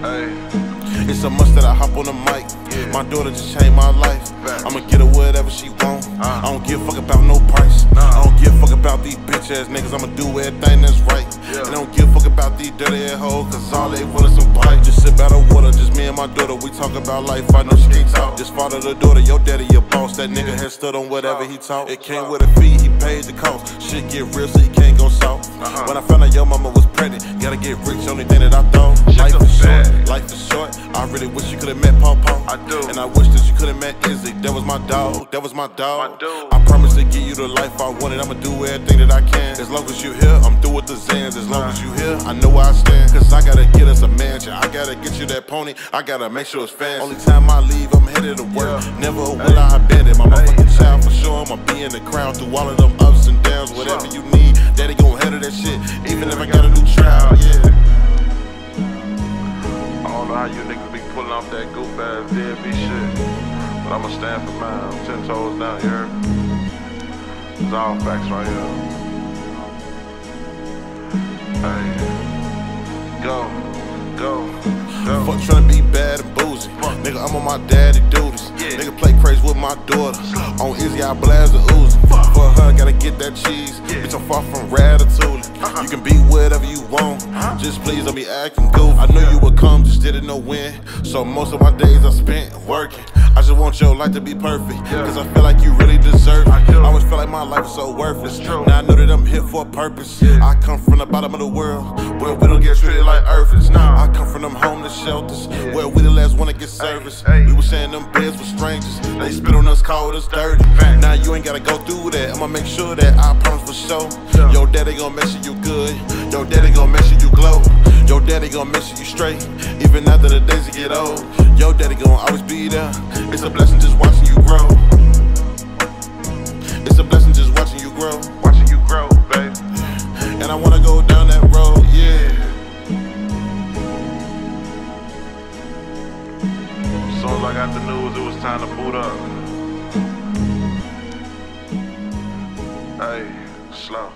Hey. It's a must that I hop on the mic. Yeah. My daughter just changed my life. Facts. I'ma get her whatever she want. Uh. I don't give a fuck about no price. Nah. I don't give a fuck about these bitch ass niggas. I'ma do everything that's right. Yeah. And I don't give a fuck about these dirty ass hoes, cause all they want is some bite. Just sit by the water, just me and my daughter. We talk about life. I know she can't talk. Just father the daughter, your daddy, your boss. That nigga has stood on whatever he taught. It came with a fee, he paid the cost. Shit get real, so he can't go soft. Uh-huh. When I found out your mama was pregnant, gotta get rich, only thing that I thought. I really wish you could've met Paw Paw. I do. And I wish that you could've met Izzy. That was my dog, that was my dog. I do. I promise to give you the life I wanted. I'ma do everything that I can. As long as you here, I'm through with the Xans. As long as you here, I know where I stand. Cause I gotta get us a mansion. I gotta get you that pony. I gotta make sure it's fancy. Only time I leave, I'm headed to work. Yeah. Never will I abandon my motherfucking child for sure. I'ma be in the crowd through all of them ups and downs. Whatever you need, daddy gon' handle that shit. Even if I gotta do trial, you niggas be pulling off that goof ass deadbeat shit. But I'ma stand for mine. I'm ten toes down, here. It's all facts right here. Hey. Go. Go. Go. Fuck tryna be bad and boozy. Nigga, I'm on my daddy duties. Yeah. Nigga play crazy with my daughter. On Izzy, I blast the Uzi. For Just please don't be acting goof. I knew you would come, just didn't know when. So most of my days I spent working. I just want your life to be perfect. Cause I feel like you really deserve it. I. I always feel like my life is so worthless. True. Now I know that I'm here for a purpose. I come from the bottom of the world where we don't get treated like earthers. Them homeless shelters where we the last one to get service. hey. We was sharing them beds with strangers. They spit on us, called us dirty. Now you ain't gotta go through that. I'ma make sure that I promise for sure. Yeah. Your daddy gon' make sure you good. Your daddy gon' make sure you glow. Your daddy gon' make sure you straight. Even after the days get old. Your daddy gon' always be there. It's a blessing just watching you grow. Got the news, it was time to boot up. Hey, slow.